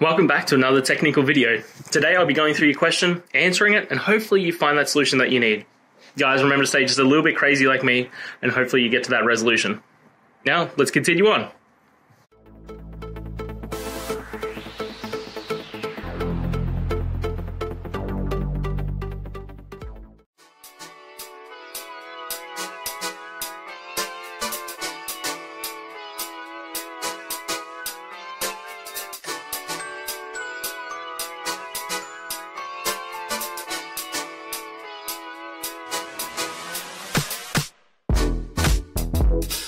Welcome back to another technical video. Today I'll be going through your question, answering it, and hopefully you find that solution that you need. Guys, remember to stay just a little bit crazy like me, and hopefully you get to that resolution. Now, let's continue on. you.